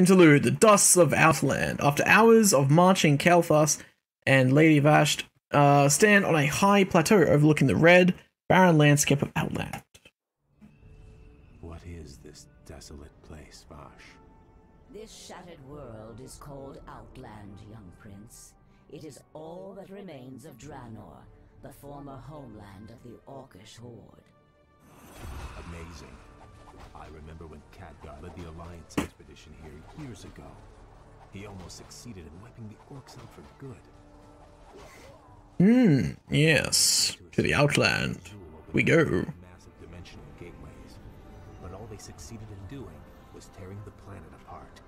Interlude, the dusts of Outland. After hours of marching, Kael'thas and Lady Vashj uh, stand on a high plateau overlooking the red, barren landscape of Outland. What is this desolate place, Vashj? This shattered world is called Outland, young prince. It is all that remains of Draenor, the former homeland of the Orcish Horde. Amazing. I remember when Khadgar led the Alliance expedition here years ago. He almost succeeded in wiping the orcs out for good. Hmm, yes. To the Outland. We go. Massive dimensional gateways. But all they succeeded in doing was tearing the planet apart.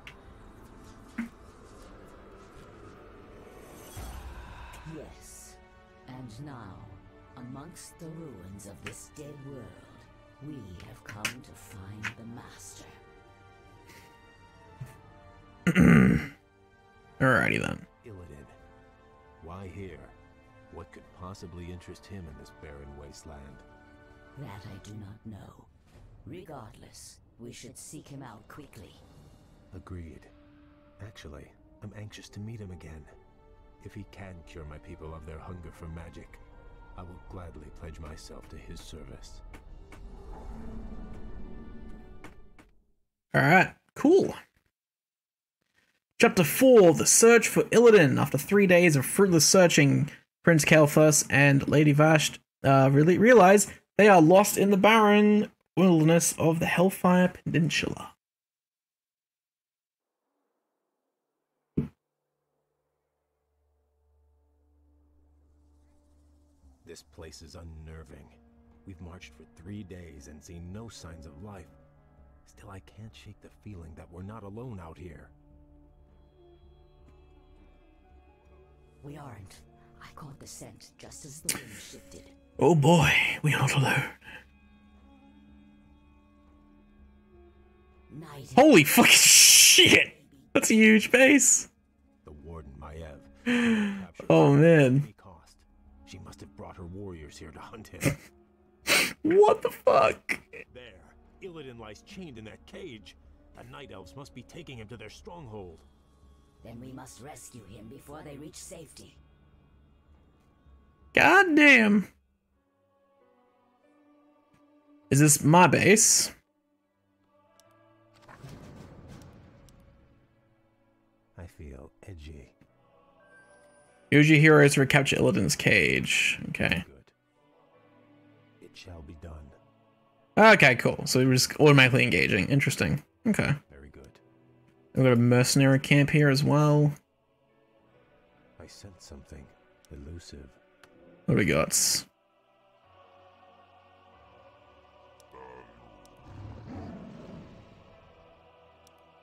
Yes. And now, amongst the ruins of this dead world, we have come to find the Master. Alrighty then. Illidan. Why here? What could possibly interest him in this barren wasteland? That I do not know. Regardless, we should seek him out quickly. Agreed. Actually, I'm anxious to meet him again. If he can cure my people of their hunger for magic, I will gladly pledge myself to his service. Alright, cool. Chapter 4 The Search for Illidan. After three days of fruitless searching, Prince Kael'thas and Lady Vashj uh, really realize they are lost in the barren wilderness of the Hellfire Peninsula. This place is unnerving. We've marched for three days and seen no signs of life. Still, I can't shake the feeling that we're not alone out here. We aren't. I caught the scent just as the wind shifted. Oh boy, we are not alone. Night Holy fucking shit! That's a huge base. The Warden Maiev. captured Oh him at man. any cost. She must have brought her warriors here to hunt him. What the fuck? there, Illidan lies chained in that cage. The Night Elves must be taking him to their stronghold. Then we must rescue him before they reach safety. God damn. Is this my base? I feel edgy. Use your heroes to recapture Illidan's cage. Okay. Okay, cool. So we're just automatically engaging. Interesting. Okay. Very good. We've got a mercenary camp here as well. I sense something elusive. What do we got?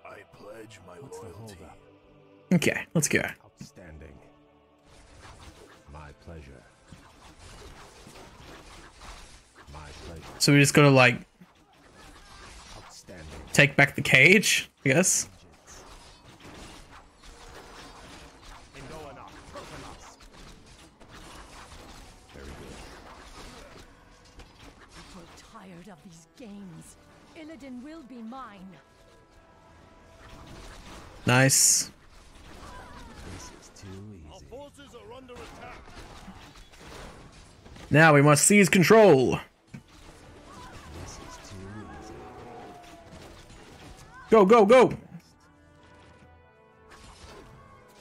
I pledge my What's loyalty. Okay, let's go. So we just gotta like take back the cage, I guess. Very good. I grow tired of these games. Illidan will be mine. Nice. This is too easy. Forces are under attack. Now we must seize control. Go, go, go.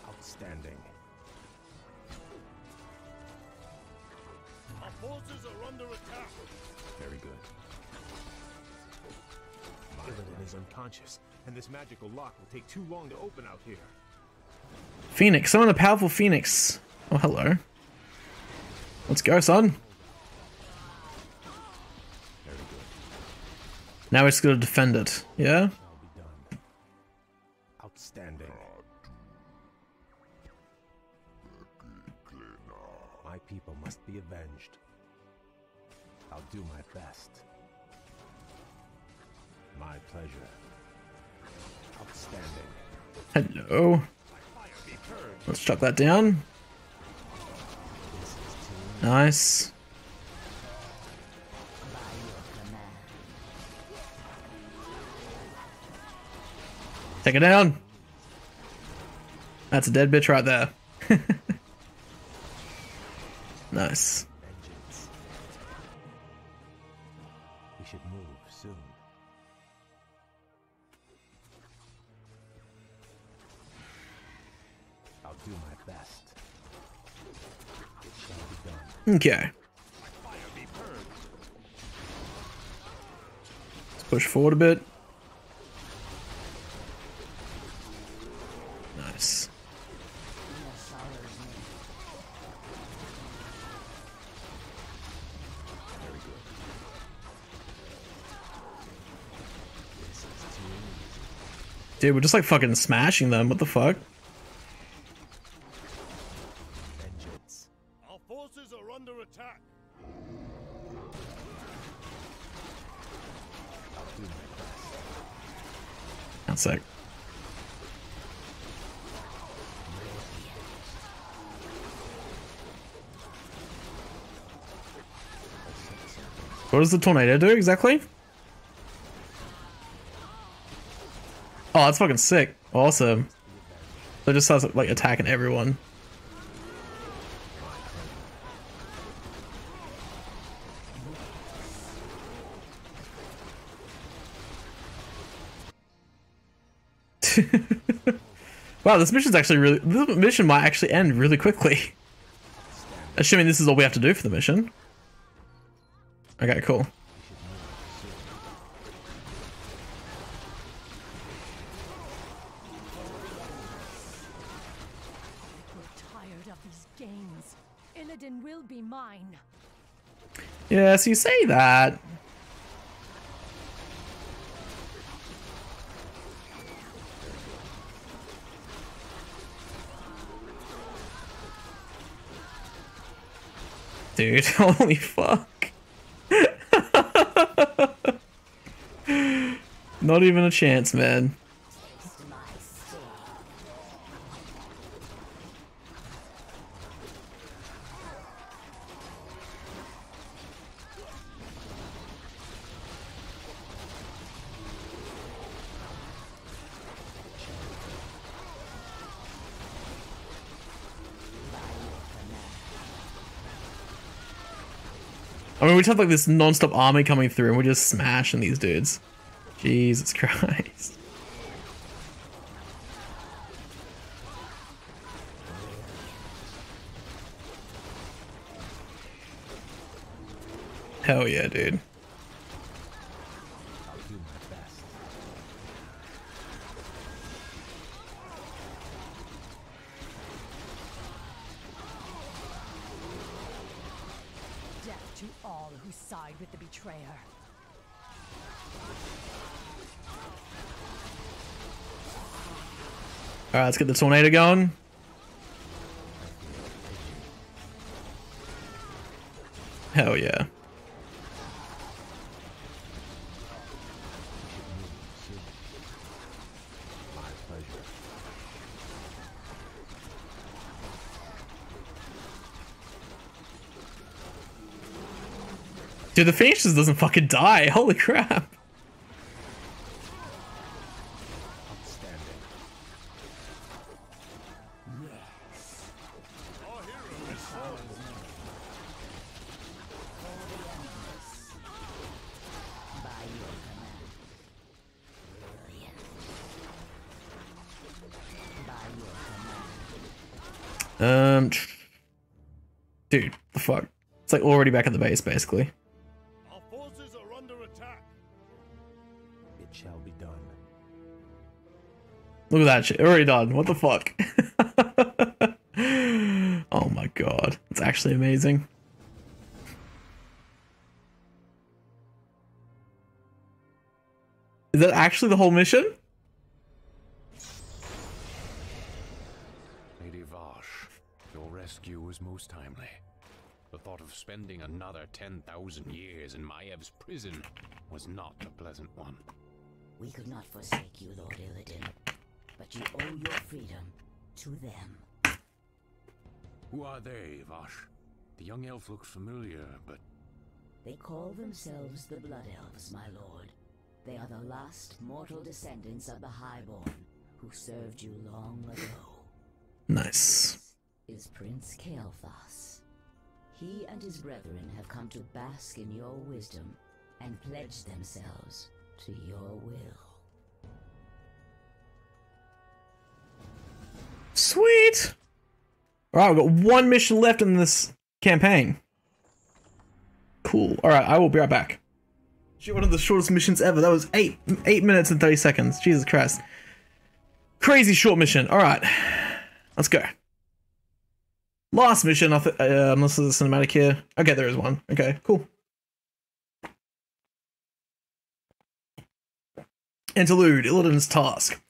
Outstanding. Our forces are under attack. Very good. Illidan is unconscious, and this magical lock will take too long to open out here. Phoenix, summon the powerful Phoenix. Oh, hello. Let's go, son. Very good. Now we're just gotta defend it. Yeah? That down. Nice. Take it down. That's a dead bitch right there. nice. Okay. Let's push forward a bit. Nice. Dude, we're just like fucking smashing them. What the fuck? What does the tornado do exactly? Oh, that's fucking sick. Awesome. So it just starts like attacking everyone. wow, this mission's actually really. This mission might actually end really quickly. Assuming this is all we have to do for the mission. Be mine. Yes, you say that. Dude, holy fuck. Not even a chance, man. Mean, we just have like this non-stop army coming through and we're just smashing these dudes. Jesus Christ. Hell yeah, dude. Alright, let's get the tornado going. Hell yeah. Dude, the Phoenix just doesn't fucking die. Holy crap. Back at the base, basically. Our forces are under attack. It shall be done. Look at that shit. Already done. What the fuck? oh my god. It's actually amazing. Is that actually the whole mission? 10,000 years in Maiev's prison was not a pleasant one. We could not forsake you, Lord Illidan, but you owe your freedom to them. Who are they, Vashj? The young elf looks familiar, but They call themselves the Blood Elves, my lord. They are the last mortal descendants of the Highborn, who served you long ago. Nice. Is Prince Kael'thas. He and his brethren have come to bask in your wisdom and pledge themselves to your will. Sweet. All right, we've got one mission left in this campaign. Cool. All right, I will be right back. Shit, one of the shortest missions ever. That was eight eight minutes and thirty seconds. Jesus Christ. Crazy short mission. All right, let's go. Last mission. I th- uh, unless there's a cinematic here. Okay, there is one. Okay, cool. Interlude. Illidan's task.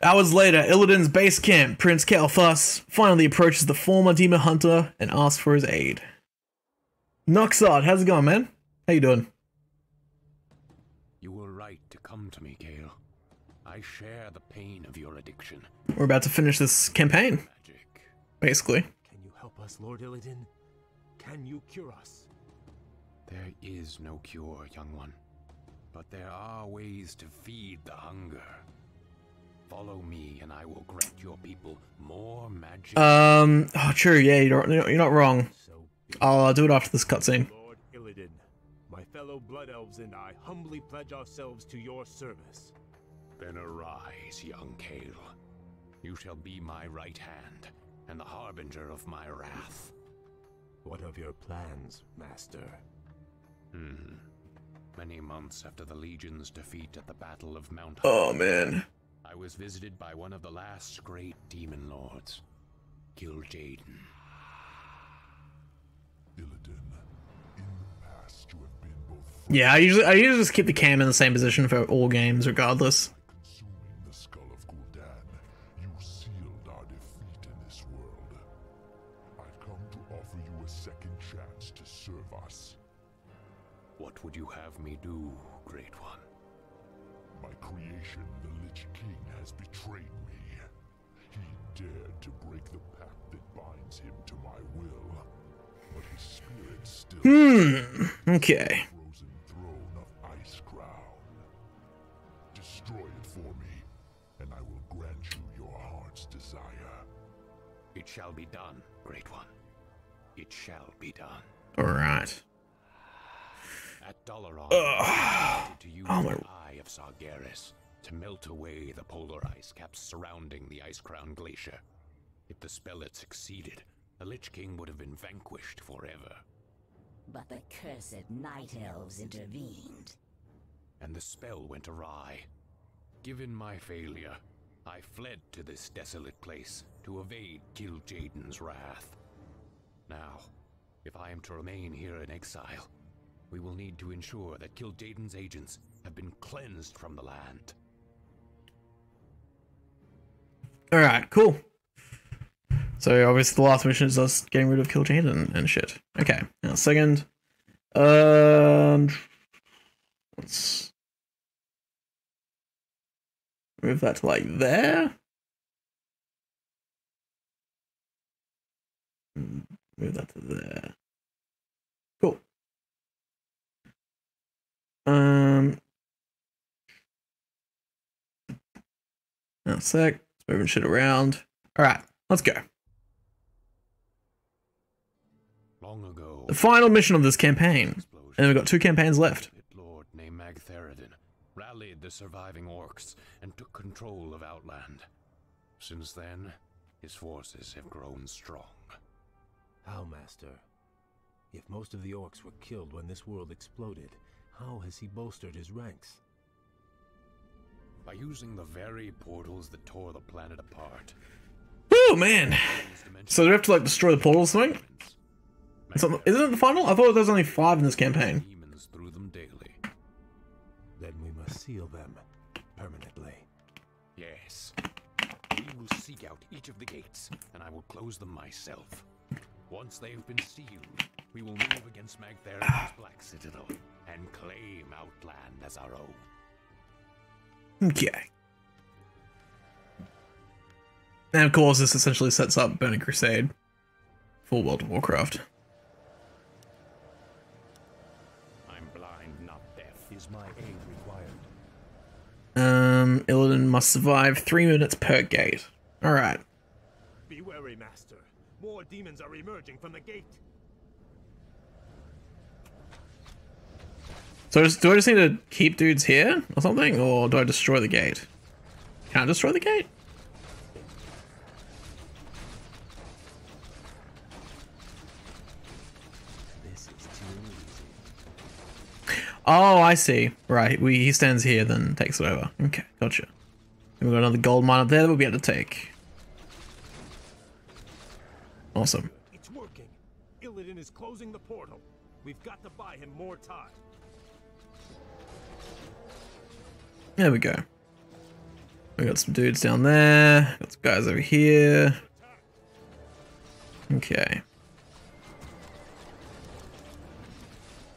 Hours later, Illidan's base camp, Prince Kael'thas, finally approaches the former demon hunter and asks for his aid. Noxard, how's it going, man? How you doing? You were right to come to me, Kael. I share the pain of your addiction. We're about to finish this campaign, Magic. basically. Can you help us, Lord Illidan? Can you cure us? There is no cure, young one. But there are ways to feed the hunger. Follow me, and I will grant your people more magic. Um, oh, true, yeah, you're, you're not wrong. So. I'll uh, do it after this cutscene. Lord Illidan, my fellow Blood Elves and I humbly pledge ourselves to your service. Then arise, young Kael. You shall be my right hand, and the harbinger of my wrath. What of your plans, Master? Hmm. Many months after the Legion's defeat at the Battle of Mount Oh, man. I was visited by one of the last great demon lords, Kil'jaeden. Illidan, in the past you have been both Yeah, I usually I usually just keep the cam in the same position for all games, regardless. Hmm. Okay. frozen throne of Icecrown. Destroy it for me, and I will grant you your heart's desire. It shall be done, Great One. It shall be done. All right. At Dalaran, to use Oh, my- the Eye of Sargeras to melt away the polar ice caps surrounding the Icecrown Glacier. If the spell had succeeded, the Lich King would have been vanquished forever, But the cursed night elves intervened. and the spell went awry. Given my failure, I fled to this desolate place to evade Kil'jaeden's wrath. Now, if I am to remain here in exile, we will need to ensure that Kil'jaeden's agents have been cleansed from the land. All right. Cool. So obviously the last mission is us getting rid of Kil'jaeden and, and shit. Okay. Now second. Um. Let's move that to like there. Mm, Move that to there. Cool. Um. Now sec. Moving shit around. All right. Let's go. The final mission of this campaign. explosion, And we've got two campaigns left. Pit Lord named Magtheridon rallied the surviving orcs and took control of Outland. Since then, his forces have grown strong. How, Master? If most of the orcs were killed when this world exploded, how has he bolstered his ranks? By using the very portals that tore the planet apart. Oh man. So do we have to like destroy the portals or something? Is that- Isn't it the final? I thought there was only five in this campaign. demons through them daily. Then we must seal them permanently. Yes. We will seek out each of the gates, and I will close them myself. Once they have been sealed, we will move against Magtheridon's Black Citadel and claim Outland as our own. Okay. And of course, this essentially sets up Burning Crusade for World of Warcraft. Must survive three minutes per gate. Alright. Be wary, Master. More demons are emerging from the gate. So just, do I just need to keep dudes here or something? Or do I destroy the gate? Can I destroy the gate? This is too easy. Oh, I see. Right, we, he stands here, then takes it over. Okay, gotcha. And we've got another gold mine up there that we'll be able to take. Awesome. It's working. Illidan is closing the portal. We've got to buy him more time. There we go. We got some dudes down there. Got some guys over here. Okay.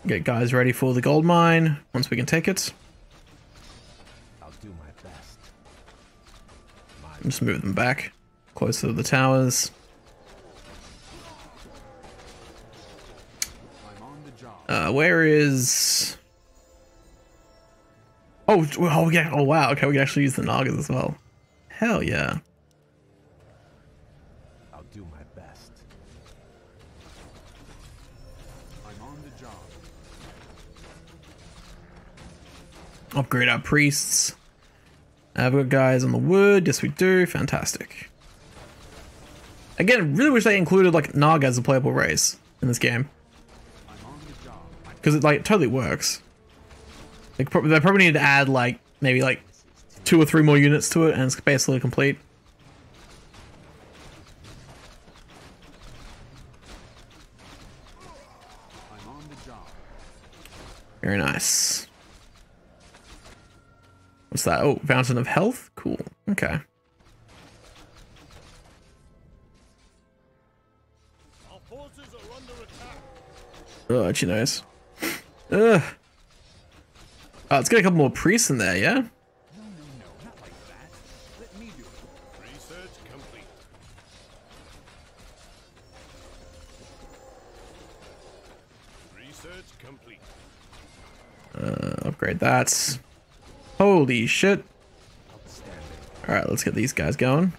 Get guys ready for the gold mine once we can take it. Just move them back closer to the towers. Uh, where is? Oh, oh yeah. Oh wow. Okay, we can actually use the Nagas as well. Hell yeah. I'll do my best. I'm on the job. Upgrade our priests. I've got guys on the wood. Yes, we do. Fantastic. Again, really wish they included like Naga as a playable race in this game. Because it like totally works. They, prob- they probably need to add like maybe like two or three more units to it, and it's basically complete. Very nice. What's that? Oh, Fountain of Health? Cool. Okay. Our forces are under attack. Oh, actually nice. Ugh. Oh, let's get a couple more priests in there, yeah? Research complete. Research complete. Uh, upgrade that. Holy shit. Alright, let's get these guys going.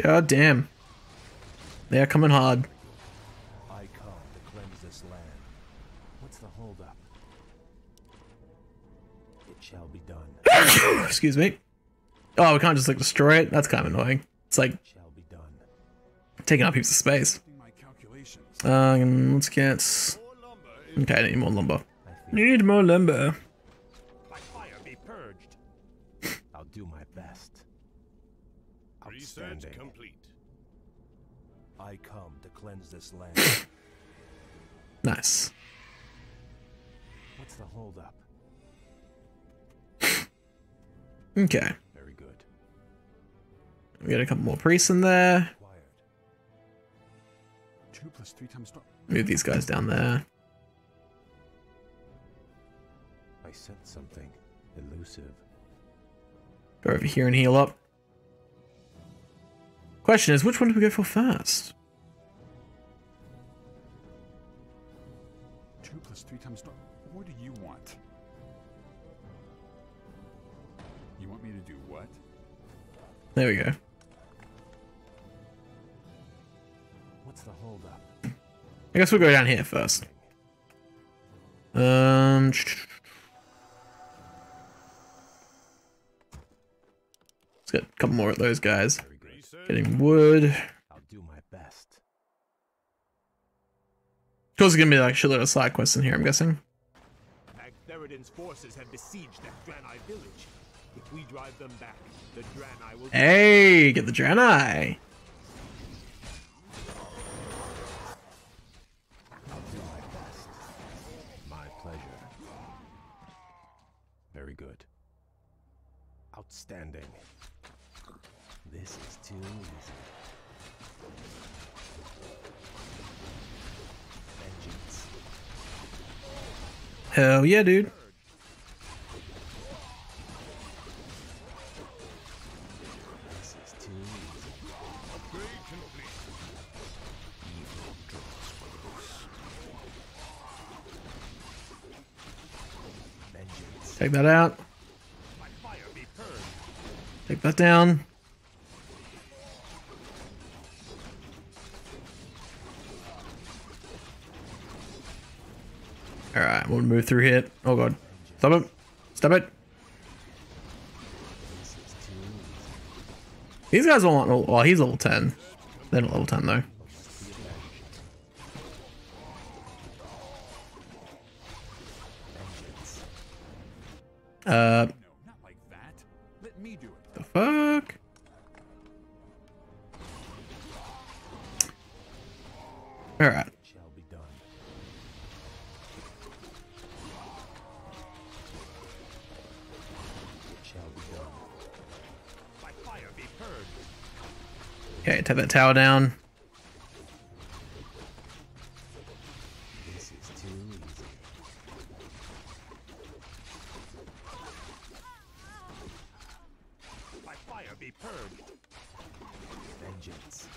God damn. They are coming hard. Excuse me. Oh, we can't just like destroy it? That's kind of annoying. It's like shall be done. taking up heaps of space. Doing my calculations. Um, let's get. More lumber is Okay, I need more lumber. Need more lumber. By fire be purged. I'll do my best. research complete. I come to cleanse this land. Nice. What's the holdup? Okay. Very good. We got a couple more priests in there. Two plus three times. Move these guys down there. I sent something elusive. Go over here and heal up. Question is, which one do we go for first? two plus three times. What do you want? To do what? There we go. What's the holdup? I guess we'll go down here first. Um. Let's get a couple more of those guys. Very good. Research. Getting wood. I'll do my best. Of course, there's gonna be like a shitload of side quests in here. I'm guessing. Magtheridon's forces have besieged that Draenei village. If we drive them back, the Draenei will Hey, get the Draenei. I'll do my best. My pleasure. Very good. Outstanding. This is too easy. Vengeance. Hell yeah, dude. Take that out. Take that down. Alright, we'll move through here. Oh god. Stop it. Stop it. These guys all want. Well, he's level 10. They're not level 10 though. Done. By fire be purged. Okay, take that tower down. This is too easy. By fire be purged. Vengeance.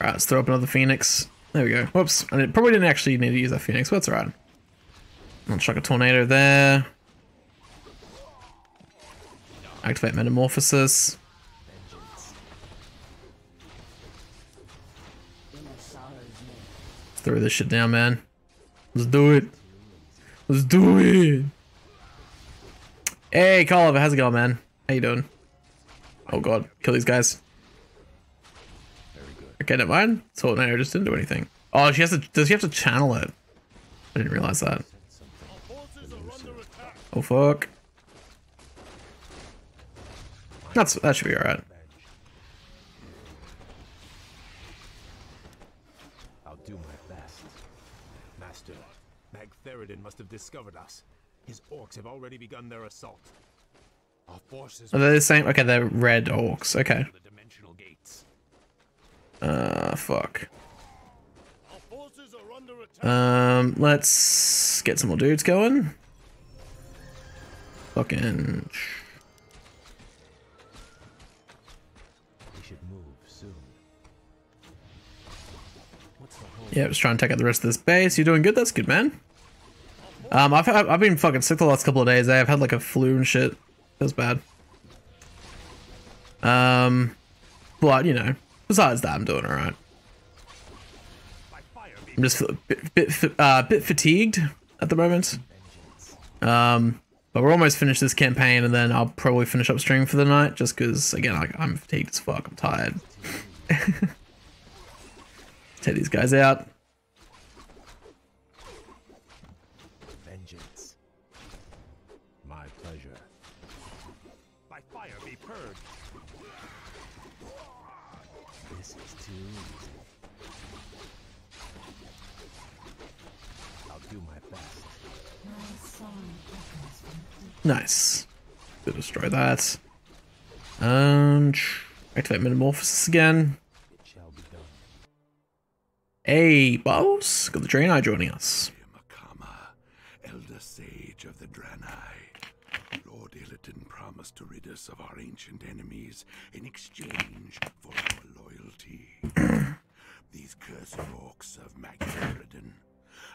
Alright, let's throw up another phoenix. There we go. Whoops. I didn't- probably didn't actually need to use that phoenix, but that's alright. I'll chuck a tornado there. Activate metamorphosis. Let's throw this shit down, man. Let's do it. Let's do it. Hey, Carl, how's it going, man? How you doing? Oh god, kill these guys. Okay, never mind. Tornado just didn't do anything. Oh, she has to. Does she have to channel it? I didn't realize that. Our forces are under attack. Oh fuck. That's that should be alright. I'll do my best. Master, Magtheridon must have discovered us. His orcs have already begun their assault. Our forces Are they the same? Okay, they're red orcs. Okay. the dimensional gates. Uh, fuck. Our forces are under attack. Um, let's get some more dudes going. Fucking. We should move soon. What's the whole Yeah, just trying to take out the rest of this base. You're doing good. That's good, man. Um, I've I've been fucking sick the last couple of days. I've had like a flu and shit. Feels bad. Um, but you know, besides that, I'm doing fire be I'm just a bit, bit, uh, bit fatigued at the moment. Um, but we're almost finished this campaign, and then I'll probably finish up stream for the night. Just because, again, like, I'm fatigued as fuck. I'm tired. Take these guys out. Nice. To destroy that. And activate metamorphosis again. Hey, boss. Got the Draenei joining us. Makama, Elder Sage of the Draenei. Lord Illidan promised to rid us of our ancient enemies in exchange for our loyalty. These cursed orcs of Magtheridon,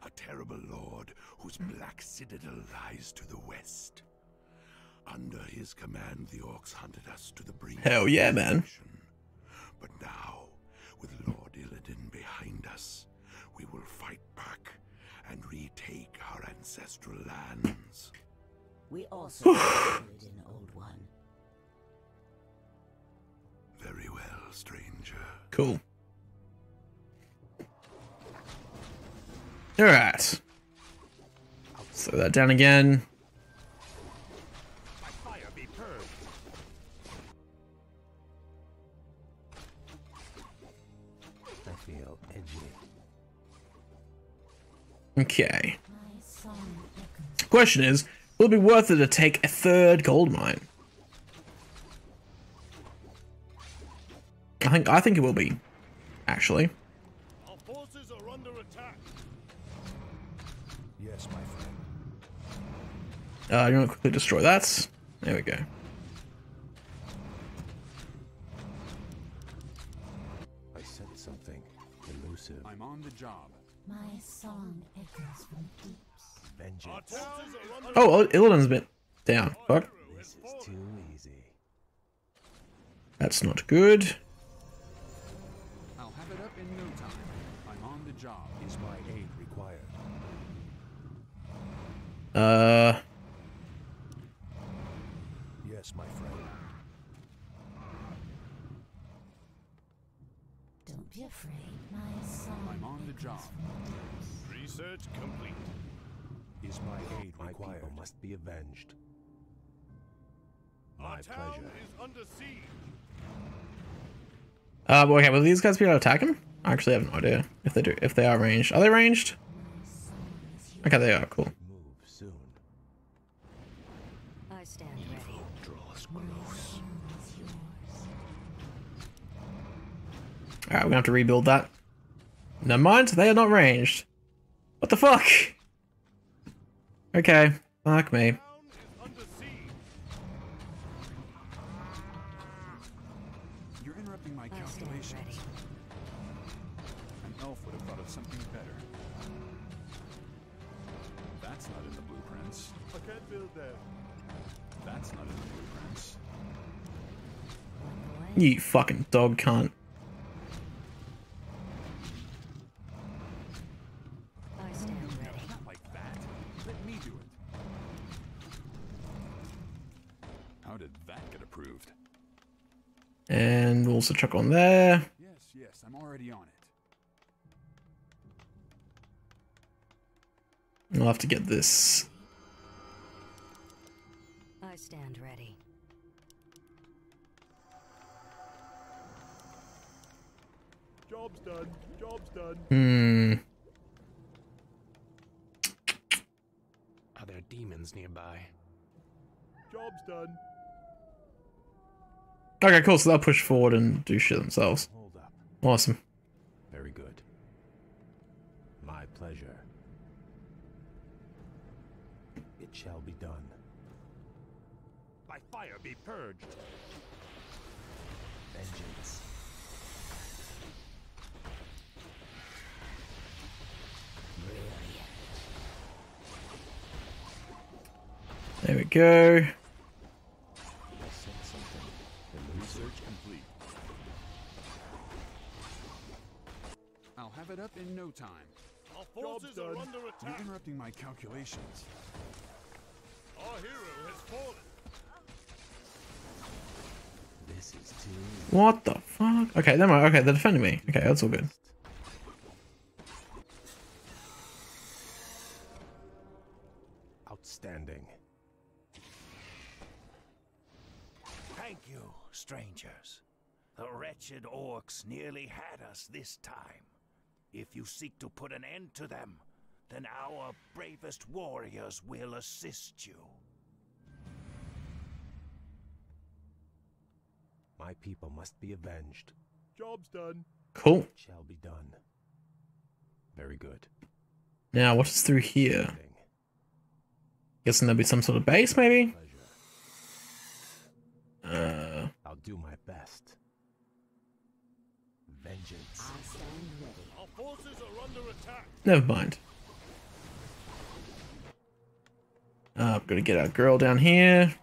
a terrible lord whose black citadel lies to the west. Under his command, the orcs hunted us to the brink. of Hell yeah, man. But now, with Lord Illidan behind us, we will fight back and retake our ancestral lands. We also included an old one. Very well, stranger. Cool. Alright. Slow that down again. Okay. Question is, will it be worth it to take a third gold mine? I think I think it will be, actually. Our forces are under attack. Yes, my friend. Uh, you want to quickly destroy that? There we go. Oh, well, Illidan's been down. Fuck. This is too easy. That's not good. I'll have it up in no time. I'm on the job. Is my aid required? Uh, Yes, my friend. Don't be afraid, my son. I'm on the job. Research complete. Is my aid my required? people must be avenged. My Our town pleasure. is under siege. uh, okay. Will these guys be able to attack him? I actually have no idea if they do. If they are ranged, are they ranged? Okay, they are. Cool. I stand ready. Draws close. All right, we're gonna have to rebuild that. Never mind. They are not ranged. What the fuck? Okay. Fuck me. Town is under siege. You're interrupting my calculations. An elf would have thought of something better. That's not in the blueprints. I can't build there. That's not in the blueprints. You fucking dog cunt. And we'll also chuck on there. Yes, yes, I'm already on it. We'll have to get this. I stand ready. Job's done. Job's done. Hmm. Are there demons nearby? Job's done. Okay, cool. So they'll push forward and do shit themselves. Hold up. Awesome. Very good. My pleasure. It shall be done. By fire be purged. Vengeance. There we go. It up in no time. Our forces are done. under You're interrupting my calculations. Our hero has fallen. This is too What the fuck? Okay, never mind. Okay, they're defending me. Okay, that's all good. outstanding. Thank you, strangers. The wretched orcs nearly had us this time. If you seek to put an end to them, then our bravest warriors will assist you. My people must be avenged. Job's done. Cool. It shall be done. Very good. Now, what is through here? Thing. Guessing there'll be some sort of base, maybe? Uh, I'll do my best. Vengeance. I stand ready. Our forces are under attack. never mind. Uh, I'm gonna get our girl down here.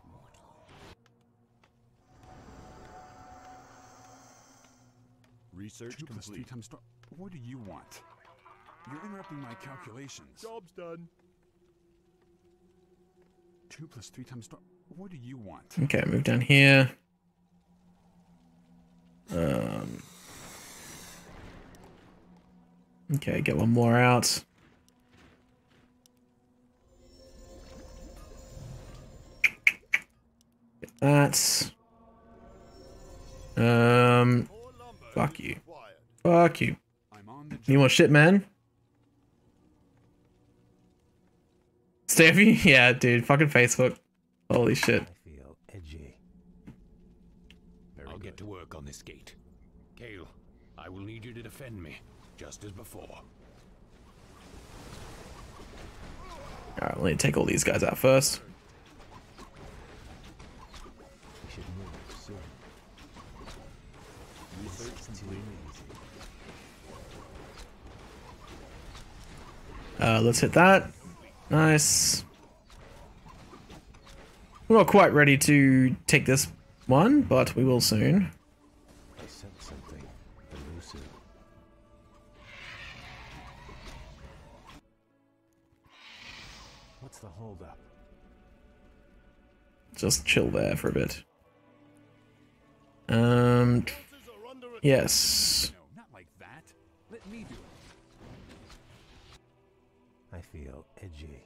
Research Two plus three times. What do you want? You're interrupting my calculations. Job's done. Two plus three times. St- what do you want? Okay, move down here. Um. Okay, get one more out. Get that. Um. Fuck you. Fuck you. I'm on. You want shit, man? Steffi? Yeah, dude. Fucking Facebook. Holy shit. I feel edgy. Very I'll good. get to work on this gate. Kael, I will need you to defend me, just as before. Alright, let me take all these guys out first. Uh, let's hit that. Nice. We're not quite ready to take this one, but we will soon. Just chill there for a bit. Um, Forces are under attack. yes. No, not like that. Let me do it. I feel edgy.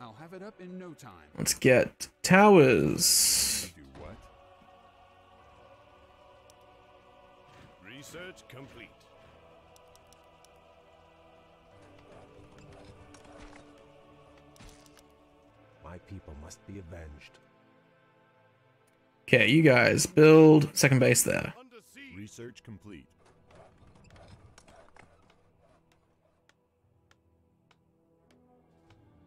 I'll have it up in no time. Let's get towers. Do what? Research complete. My people must be avenged. Okay, you guys build second base there. Research complete.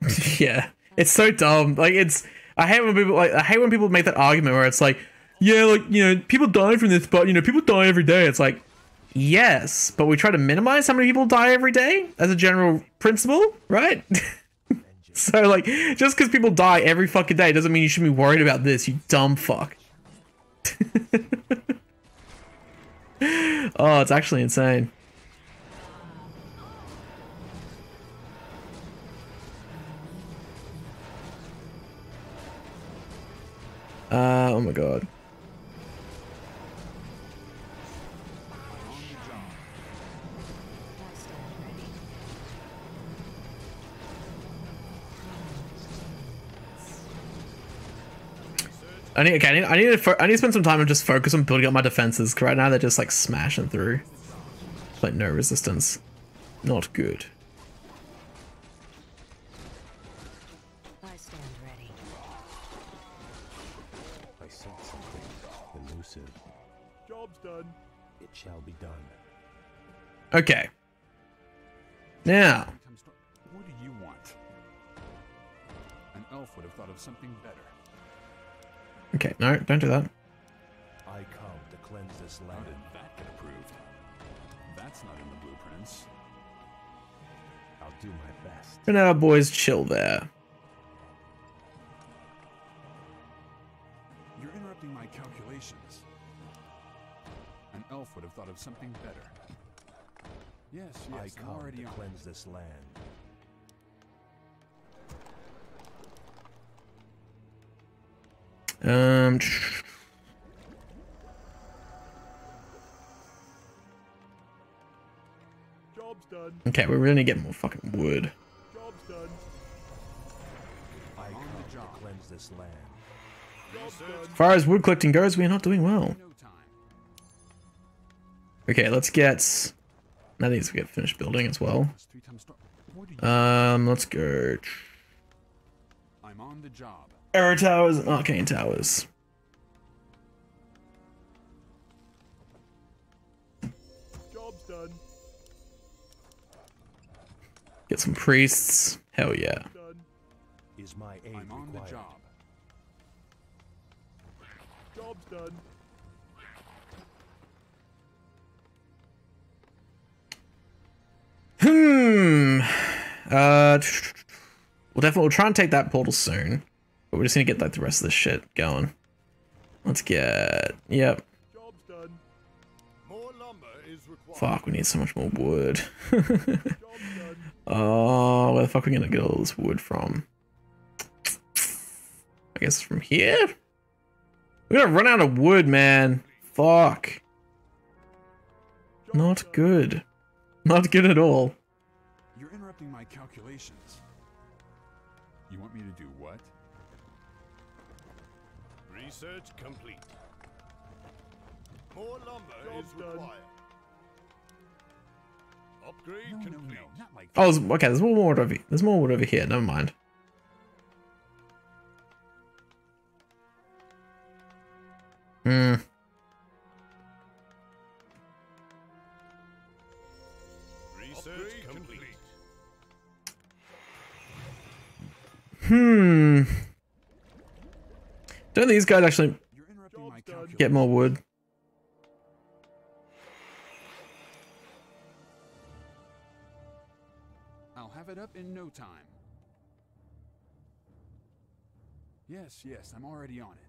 yeah, it's so dumb. Like it's, I hate when people like I hate when people make that argument where it's like, yeah, like you know, people die from this, but you know, people die every day. It's like, yes, but we try to minimize how many people die every day as a general principle, right? so like, just because people die every fucking day doesn't mean you should be worried about this. You dumb fuck. oh, it's actually insane. Uh, oh my god. I need, okay, I need, I need to, fo- I need to spend some time and just focus on building up my defenses. 'cause right now they're just like smashing through, like no resistance. Not good. I stand ready. I sense something elusive. Job's done. It shall be done. Okay. Now, okay, no, don't do that. I come to cleanse this How did that get approved? That's not in the blueprints. I'll do my best. For now, boys, chill there. You're interrupting my calculations. An elf would have thought of something better. Yes, I yes, I'm come already to cleanse this land. Um, okay, we really need to get more fucking wood. I. As far as wood collecting goes, we are not doing well. Okay, let's get. That needs to get finished building as well. Um, let's go. I'm on the job. Arrow towers and arcane towers. Job's done. Get some priests. Hell yeah. Is my aid I'm on required? the job. Job's done. Hmm. Uh, we'll definitely we'll try and take that portal soon, but we're just gonna get like the rest of this shit going. Let's get. Yep. Job's done. More lumber is required. Fuck. We need so much more wood. Oh, where the fuck are we gonna get all this wood from? I guess from here. We're gonna run out of wood, man. Fuck. Not good. Not good at all. You're interrupting my calculations. You want me to do what? Research complete. More lumber Job's is done. required. Upgrade No, no, complete. no, not like Oh, okay. There's more wood over. Here. There's more wood over here. Never mind. Hmm. Research complete. Hmm. Don't these guys actually You're interrupting my Job's done. calculations. get more wood? I'll have it up in no time. Yes, yes, I'm already on it.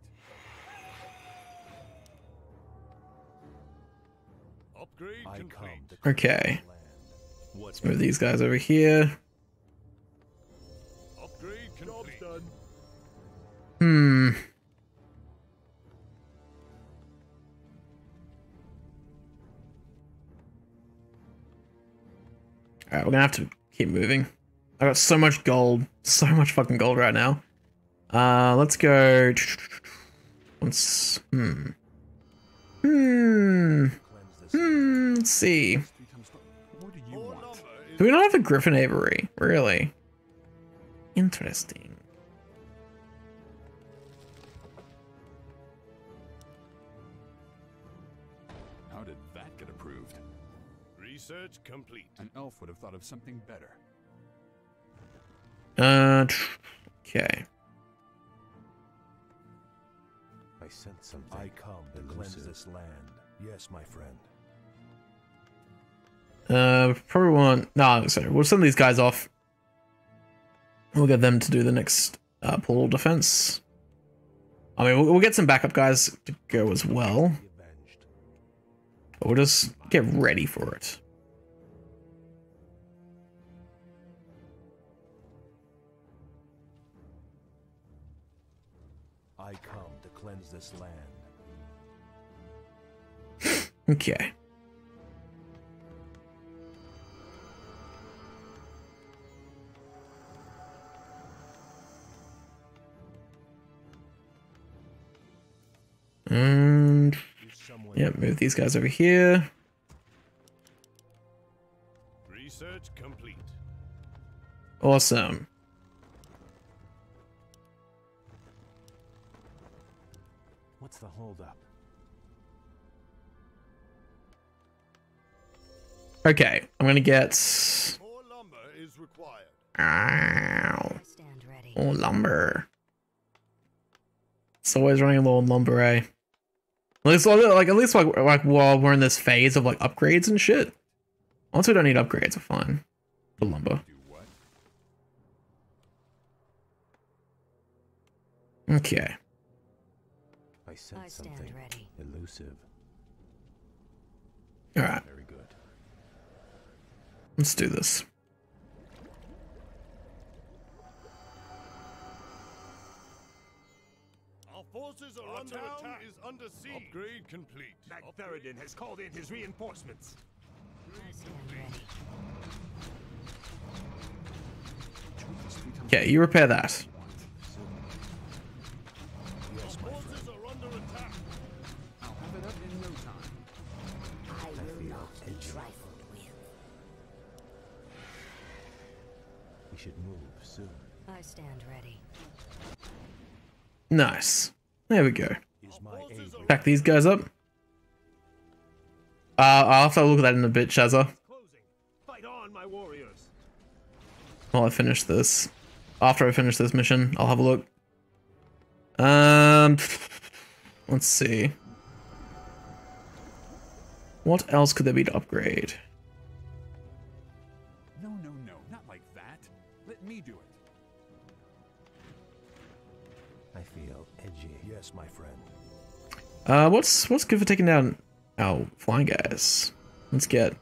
Upgrade I complete. Okay. land. Let's move these guys over here. We're gonna have to keep moving. I got so much gold. So much fucking gold right now. Uh, let's go. Let's. Hmm. Hmm. Hmm. Let's see. Do we not have a Gryphon Aviary? Really? Interesting. Research complete. An elf would have thought of something better. Uh. Okay. I sense something. I come to cleanse this land. Yes, my friend. Uh, probably want. No, sorry. We'll send these guys off. We'll get them to do the next uh, portal defense. I mean, we'll, we'll get some backup guys to go as well. But we'll just get ready for it. Okay. And Is yeah, move these guys over here. Research complete. Awesome. What's the holdup? Okay, I'm gonna get. More lumber is required. Ow. Stand ready. Oh, lumber. It's always running low on lumber, eh? At least, like, at least, like, like, while we're in this phase of like upgrades and shit. Once we don't need upgrades, we're fine. The lumber. Okay. I sense I stand something ready. elusive. All right. Very good. Let's do this. Our forces are under attack. is under siege. Upgrade complete. Therodin has called in his reinforcements. I stand ready. Truth is three times Okay, you repair that. I stand ready. Nice. There we go. Is my aid Pack these guys up. Uh, I'll have to look at that in a bit, Shazza. Closing. Fight on, my warriors. While I finish this. After I finish this mission, I'll have a look. Um, let's see. What else could there be to upgrade? Uh, what's what's good for taking down our flying guys? Let's get.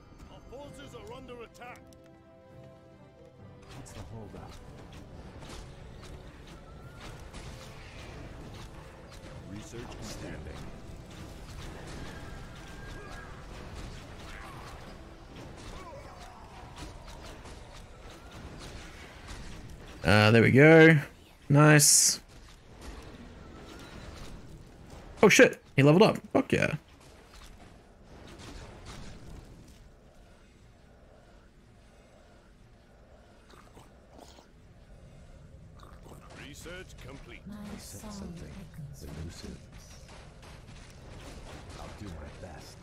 Uh, there we go. Nice. Oh shit, he leveled up. Fuck yeah. Research complete. I sense something elusive. I'll do my best.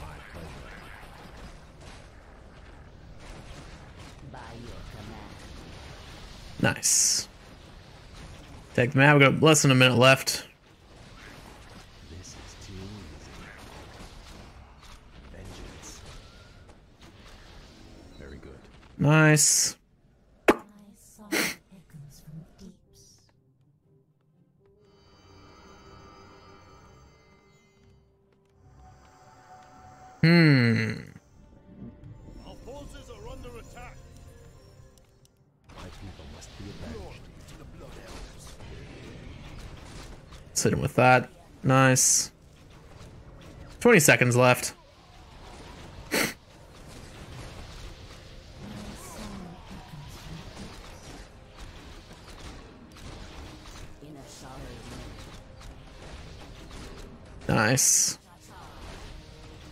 My pleasure. By your command. Nice. Take the map. We've got less than a minute left. Nice. Hmm. Our forces are under attack. My people must be avenged. With that. Nice. 20 seconds left. Nice.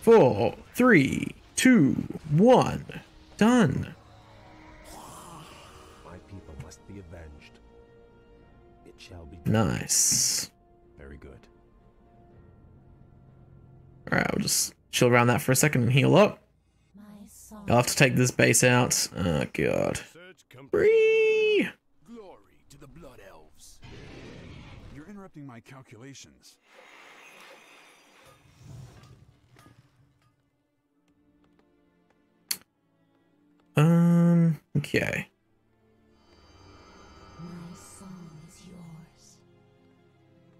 Four, three, two, one. Done. My people must be avenged. It shall be Nice. very good. Alright, we'll just chill around that for a second and heal up. I'll have to take this base out. Oh god. Search Glory to the Blood Elves. You're interrupting my calculations. Okay. My song is yours.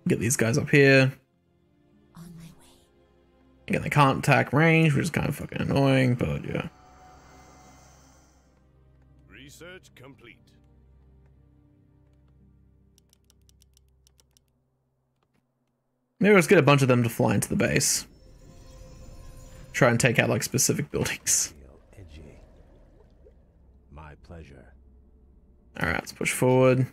Get these guys up here. On my way. Again, they can't attack range, which is kind of fucking annoying, but yeah. Research complete. Maybe let's get a bunch of them to fly into the base. Try and take out like specific buildings. Feel edgy. My pleasure. Alright, let's push forward.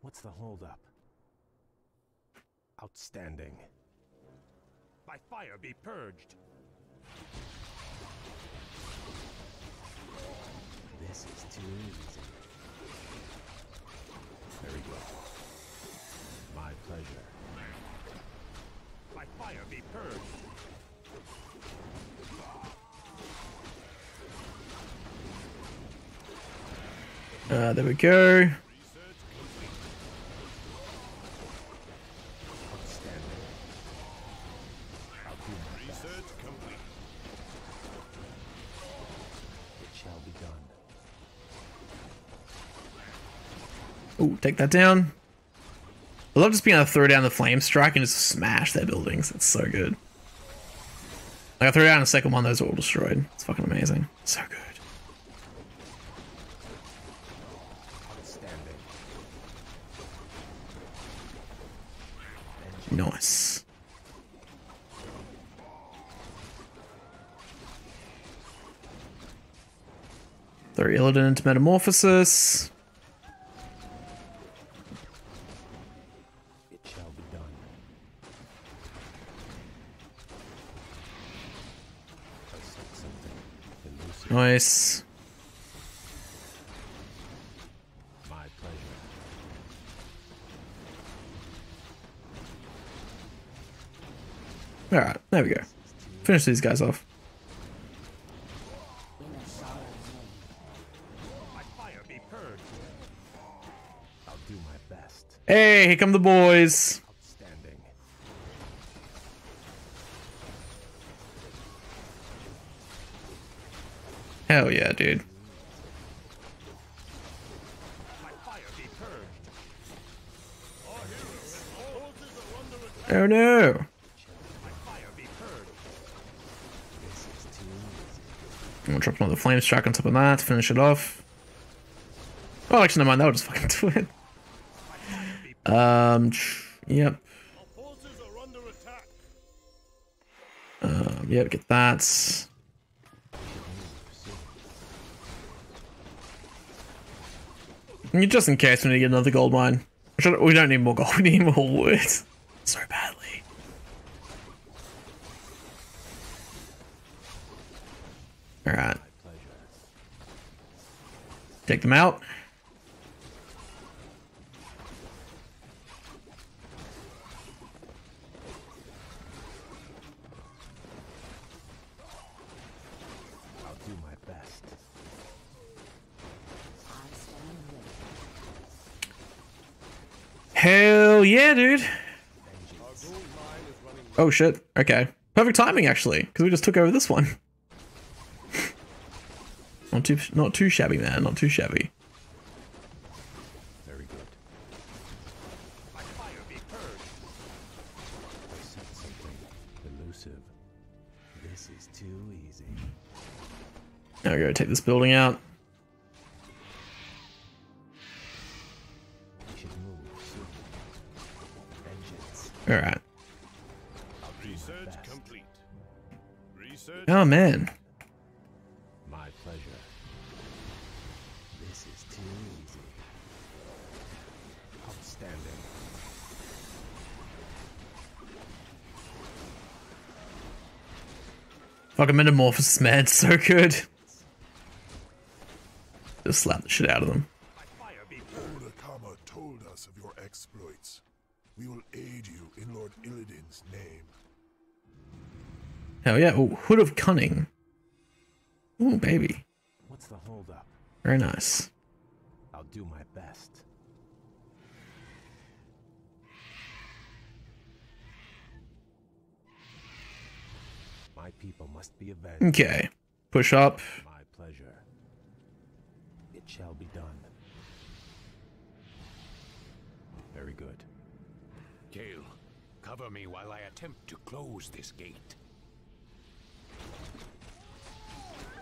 What's the holdup? Outstanding. By fire be purged. This is too easy. Very good. My pleasure. By fire be purged. Uh, there we go. Oh, take that down. I love just being able to throw down the flame strike and just smash their buildings. That's so good. Like I throw down a second one, those are all destroyed. It's fucking amazing. So good. Outstanding. Nice. Throw Illidan into Metamorphosis. It shall be done. I said something elusive. Nice. Alright, there we go. Finish these guys off. Hey, here come the boys. Hell yeah, dude. Oh no. By fire be purged. This is too easy. I'm gonna drop another flame strike on top of that finish it off. Oh, actually, never mind. That'll just fucking do it. Um, yep. Um, yep, get that. Just in case we need to get another gold mine. We don't need more gold, we need more wood. So badly. Alright. Pleasure. Take them out. I'll do my best. I stand ready. Hell yeah, dude. Our gold mine is running Oh shit. Okay. Perfect timing actually, because we just took over this one. Not too, not too shabby, man. Not too shabby. Very good. i said something Elusive. This is too easy. Now we gotta take this building out. All right. Oh man. Fucking Metamorphosis, man. So good. Just slap the shit out of them. Oda told us of your exploits. We will aid you in Lord Illidan's name. Hell yeah. Oh, Hood of Cunning. Ooh, baby. What's the holdup? Very nice. Must be avenged. Okay. Push up. My pleasure. It shall be done. Very good. Kael, cover me while I attempt to close this gate.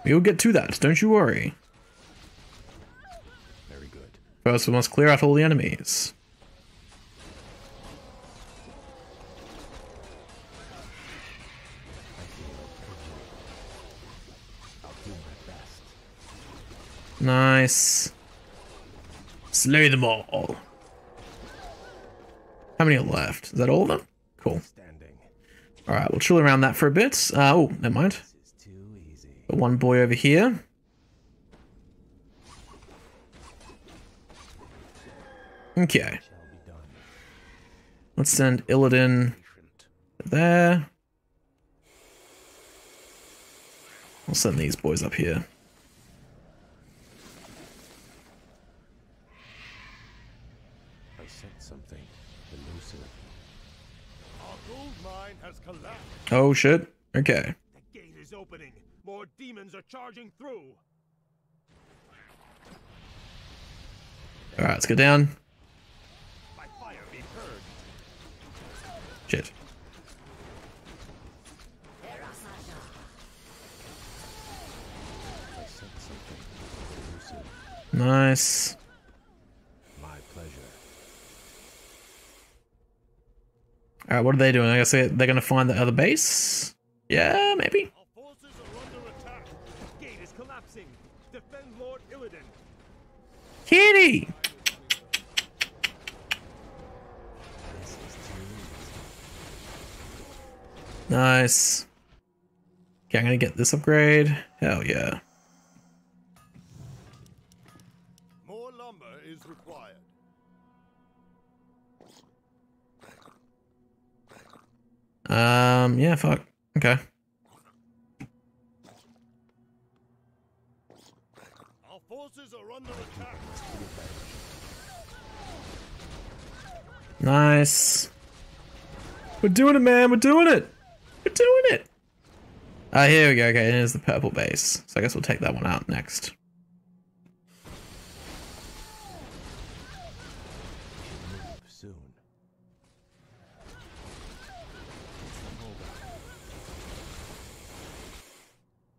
We'll get to that, don't you worry. Very good. First, we must clear out all the enemies. Nice. Slay them all. How many are left? Is that all of them? Cool. Alright, we'll chill around that for a bit. Uh, oh, never mind. This is too easy. Got one boy over here. Okay. Shall be done. Let's send Illidan there. I'll send these boys up here. I sent something elusive. Our gold mine has collapsed. Oh shit. Okay. The gate is opening. More demons are charging through. Alright, let's go down. By fire be purged. Shit. I sent something elusive. Nice. My pleasure. Alright, what are they doing? I guess they- they're gonna find the other base? Yeah, maybe. Our forces are under attack. The gate is collapsing. Defend Lord Illidan. Kitty! This is too easy. Nice. Okay, I'm gonna get this upgrade. Hell yeah. Um, yeah, fuck. Okay. Our forces are under attack. Nice. We're doing it, man. We're doing it. We're doing it. Ah, here we go. Okay, here's the purple base. So I guess we'll take that one out next. Move soon.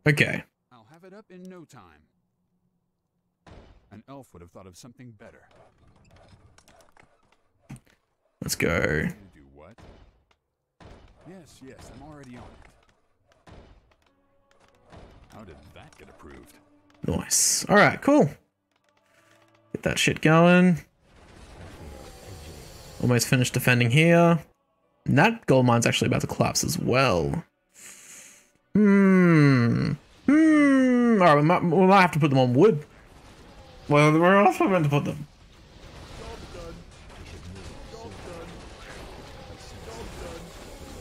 Okay. I'll have it up in no time. An elf would have thought of something better. Let's go. Do what? Yes, yes, I'm already on it. How did that get approved? Nice. Alright, cool. Get that shit going. Almost finished defending here. And that gold mine's actually about to collapse as well. Hmm. Hmm. Alright, we might, we might have to put them on wood. Well, where else are we meant to put them? Job done. Job done.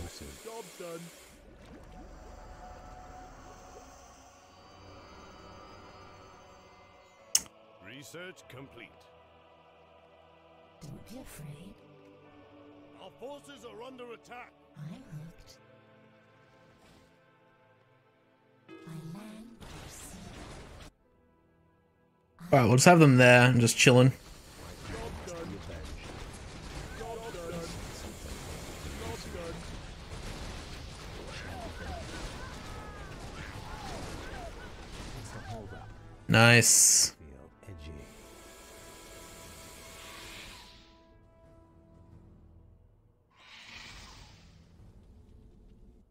Elusive. Job done. Research complete. Don't be afraid. Our forces are under attack. I'm hooked. All right, we'll just have them there and just chilling. Nice.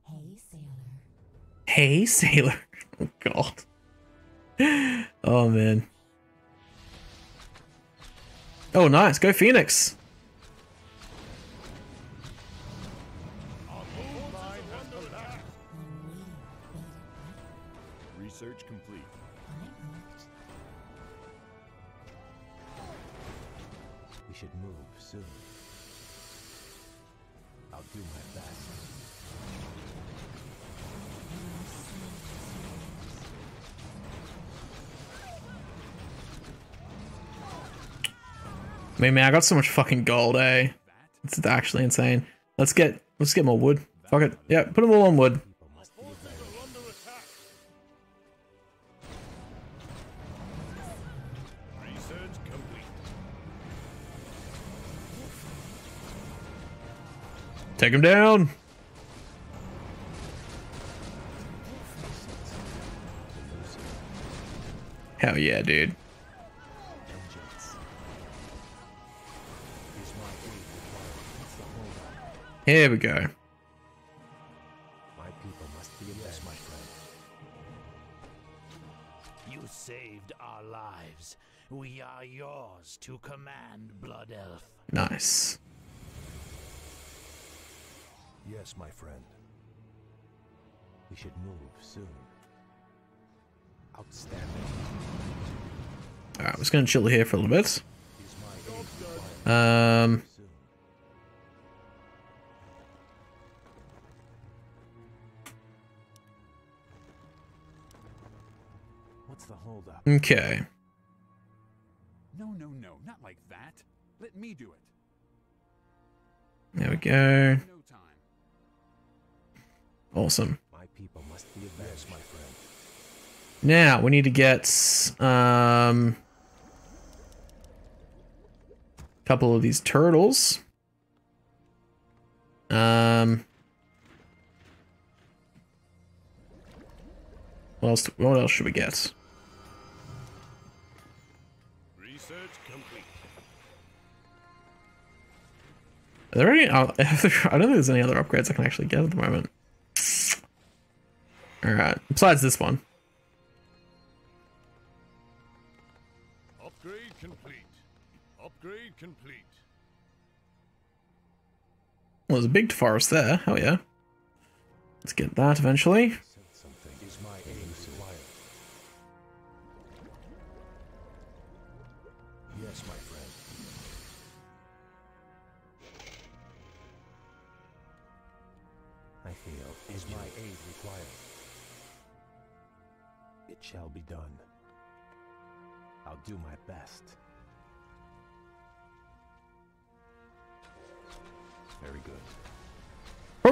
Hey, sailor. Hey, sailor. Oh, God. Oh, man. Oh nice, go Phoenix. Mean, man, I got so much fucking gold, eh? It's actually insane. Let's get let's get more wood. Fuck it. Yeah, put them all on wood. Take him down. Hell yeah, dude. Here we go. My people must be avenged, my friend. You saved our lives. We are yours to command, Blood Elf. Nice. Yes, my friend. We should move soon. Outstanding. Alright, I'm just gonna chill here for a little bit. Is my aid required? Um, Soon. What's the holdup? okay. No, no, no, not like that. Let me do it. There we go. No time. Awesome. My people must be avenged, my friend. Now we need to get um a couple of these turtles. Um what else what else should we get? Are there any uh, I don't think there's any other upgrades I can actually get at the moment. Alright. Besides this one. Upgrade complete. Upgrade complete. Well, there's a big forest there. Hell yeah. Let's get that eventually.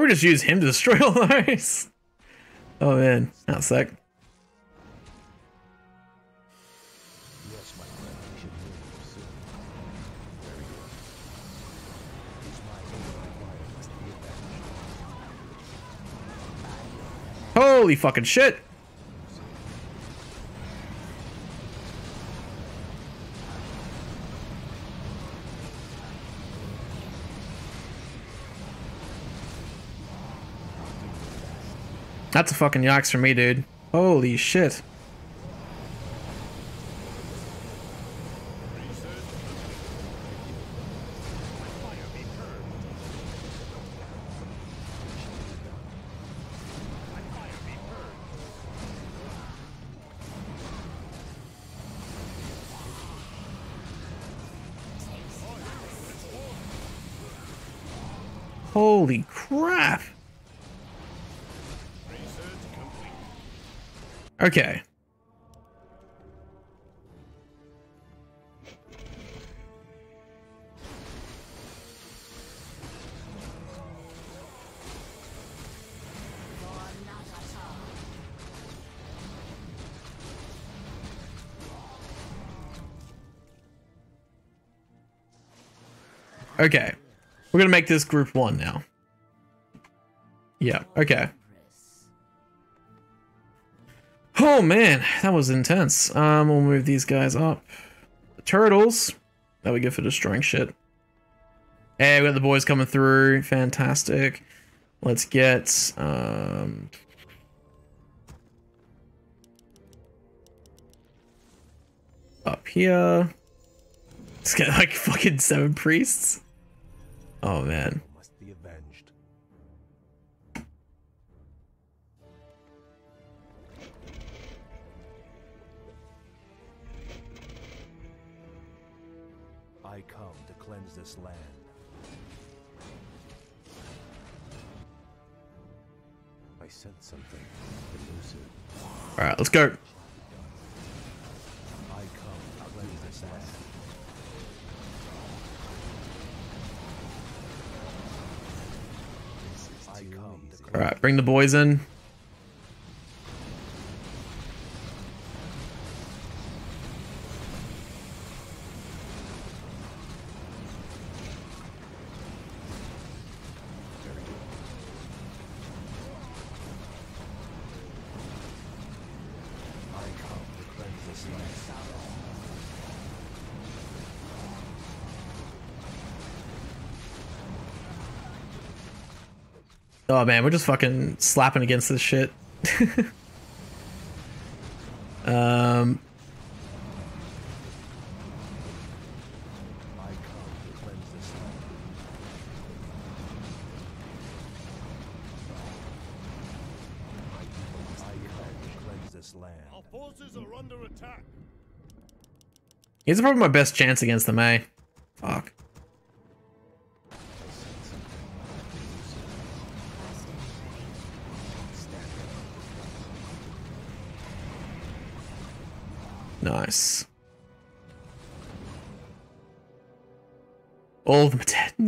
Probably just use him to destroy all those. Oh man, that's sick. Holy fucking friend. That's a fucking yikes for me, dude. Holy shit. Okay. Okay. We're gonna make this group one now. Yeah, okay. Oh man, that was intense. Um, we'll move these guys up. The turtles. That we get for destroying shit. Hey, we got the boys coming through. Fantastic. Let's get um up here. Let's get like fucking seven priests. Oh man. Sense something elusive. All right, let's go. I come to cleanse this land. I come to All right, bring the boys in. Oh man, we're just fucking slapping against this shit. um, I come to cleanse this land. I come to cleanse this land. Our forces are under attack. he's probably my best chance against them, eh?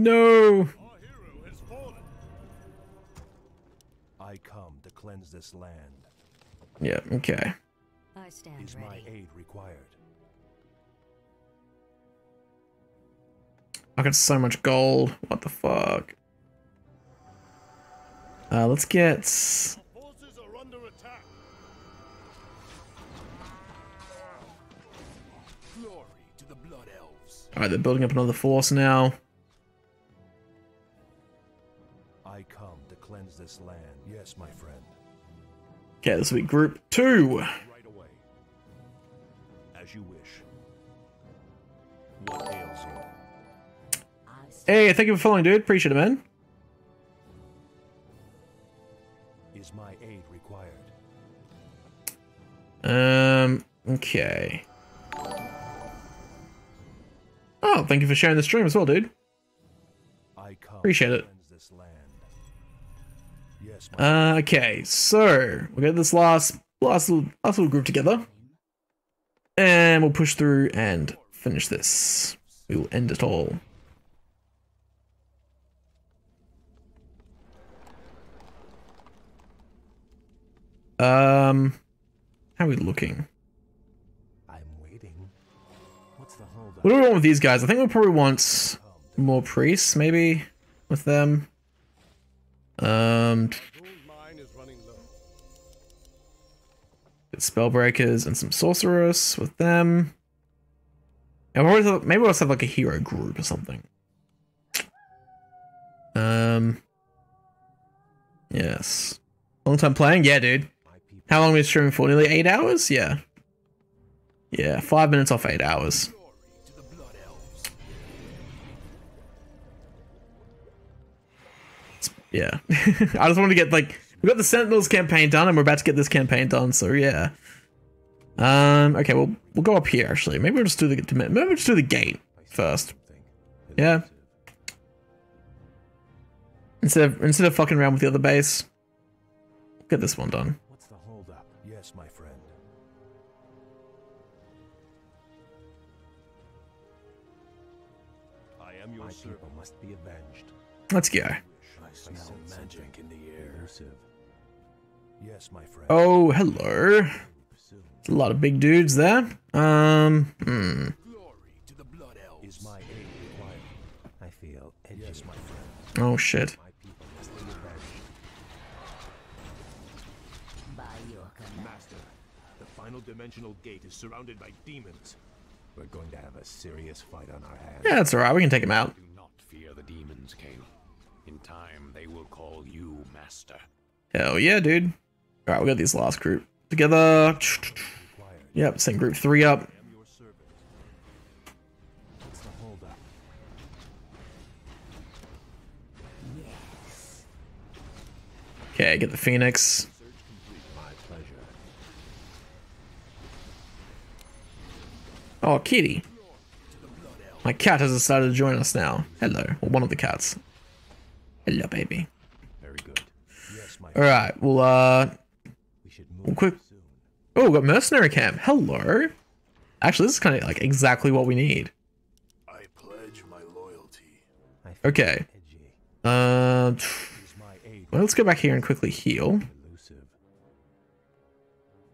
No. Our hero has fallen. I come to cleanse this land. Yeah, okay. I stand Is my ready. aid required? I got so much gold. What the fuck? Uh, let's get. Our forces are under attack. Glory to the Blood Elves. Alright, they're building up another force now. This land. Yes, my friend. Okay, this will be group two. Right away. As you wish. What ails you? Hey, thank you for following, dude. Appreciate it, man. Is my aid required? Um, okay. Oh, thank you for sharing the stream as well, dude. I Appreciate it. Uh, okay, so we'll get this last last little, last little group together, and we'll push through and finish this. We will end it all. Um, how are we looking? I'm waiting. What's the holdup? What do we want with these guys? I think we'll probably want more priests, maybe, with them. Um, spellbreakers and some sorcerers with them. And we'll maybe we'll have like a hero group or something. Um. Yes. Long time playing? Yeah, dude. How long we streaming for? Nearly eight hours? Yeah. Yeah, five minutes off eight hours. Yeah. I just wanted to get like we got the Sentinels campaign done and we're about to get this campaign done, so yeah. Um okay, well we'll go up here actually. Maybe we'll just do the maybe we'll just do the gate first. Yeah. Instead of instead of fucking around with the other base. Get this one done. What's the holdup? Yes, my friend. I am your My servant. people must be avenged. Let's go. Oh, hello. A lot of big dudes there. Um hmm. Glory to the Blood Is my? I feel edgy. My. Oh shit. My people must be avenged. by your command. Master, the final dimensional gate is surrounded by demons. We're going to have a serious fight on our hands. Yeah, that's alright, we can take him out. Do not fear the demons, King. In time, they will call you master. Hell yeah, dude. All right, we got these last group together. Yep, send group three up. Okay, get the Phoenix. Oh, kitty. My cat has decided to join us now. Hello. Well, one of the cats. Hello, baby. Very good. Yes, All right. Well, uh, quick. Oh, we got mercenary camp. Hello. Actually, this is kind of like exactly what we need. I pledge my loyalty. Okay. edgy. Uh, Is my aid well, let's go back here and quickly heal. elusive?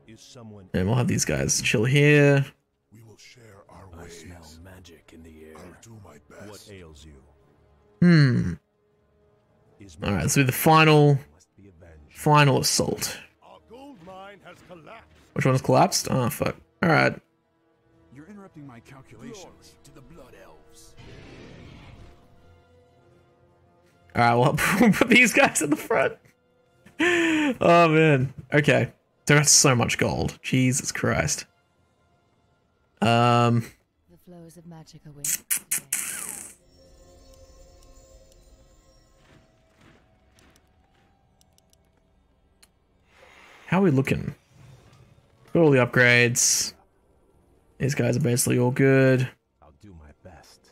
Is someone And we'll have these guys chill here. We will share our I smell magic in the air. I'll do my best. What ails you? Hmm. Alright, let's do the final, must be avenged. final assault. Which one's collapsed? Oh, fuck. Alright. You're interrupting my calculations. to the blood elves. Alright, well, we'll put these guys in the front. Oh, man. Okay. They got so much gold. Jesus Christ. Um... The flows of magic are winged. How are we looking? Got all the upgrades. These guys are basically all good. I'll do my best.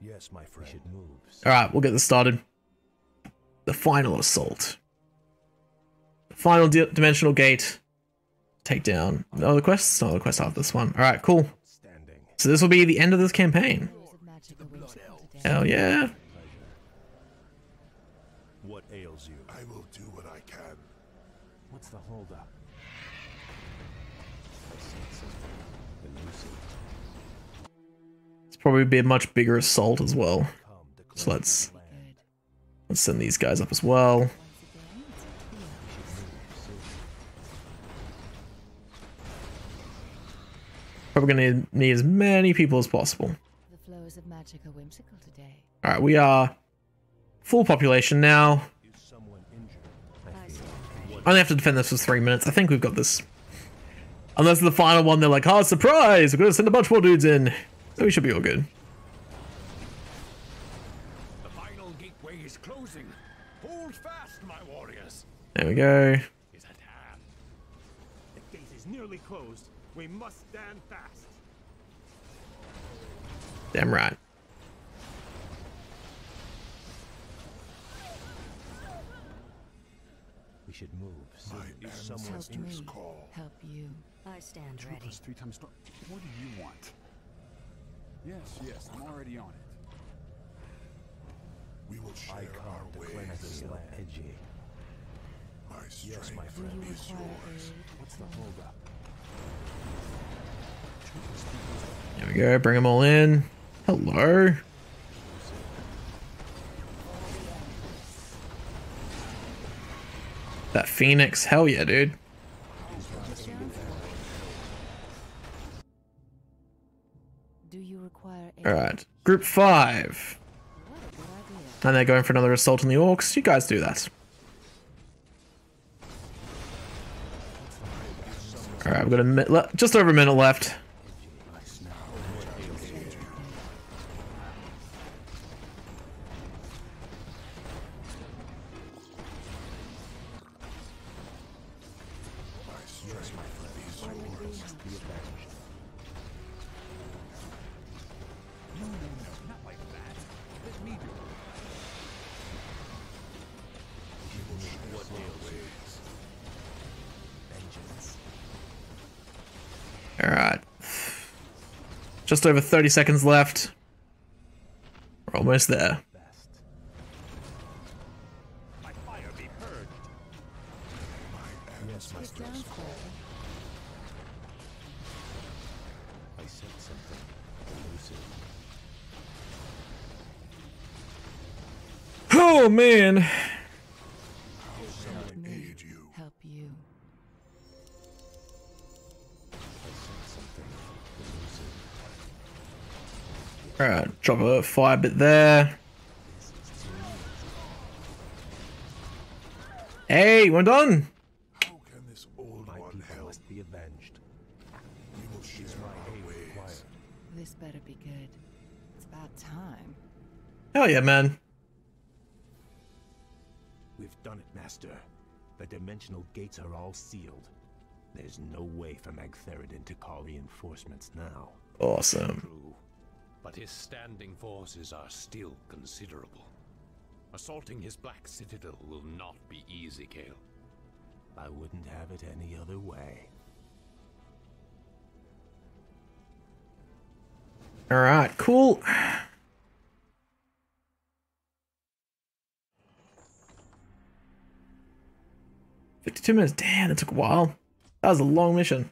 Yes, my friend. We should move. Alright, we'll get this started. The final assault. The final di- dimensional gate. Take down. No other quests? No other quests after this one. Alright, cool. So this will be the end of this campaign. Flows of magic are whimsical today. Hell yeah. What ails you? I will do what I can. What's the holdup? I sense something elusive. It's probably be a much bigger assault as well. So let's the land. Good. let's send these guys up as well. Probably gonna need, as many people as possible. The flows of magic are whimsical today. Alright, we are full population now. Is someone injured? I stand ready. I only have to defend this for three minutes. I think we've got this. Unless the final one, they're like, oh, surprise! We're gonna send a bunch more dudes in. So we should be all good. The final gateway is closing. Hold fast, my warriors. There we go. Is at hand. The gate is nearly closed. We must stand fast. Damn right. We should move. soon. My Is someone ancestors Help injured? me. call. Help you. I stand Two ready. plus three times. What do you want? Yes, yes, I'm already on it. We will share I our come to ways. cleanse this land. Edgy. My Yes, my friend. you is yours. What's the holdup? There we go. Bring them all in. Hello. That Phoenix. Hell yeah, dude. Alright. Group 5. What a good idea. And they're going for another assault on the orcs. You guys do that. Alright, we've got a just over a minute left. Just over 30 seconds left. We're almost there. Drop a fire bit there. Hey, we're done. How can this old My one help? must be avenged. We will share my ways. This better be good. It's about time. Hell yeah, man. We've done it, Master. The dimensional gates are all sealed. There's no way for Magtheridon to call reinforcements now. Awesome. True, but his standing forces are still considerable. Assaulting his black citadel will not be easy, Kael. I wouldn't have it any other way. All right, cool. Fifty-two minutes. Damn, it took a while. That was a long mission.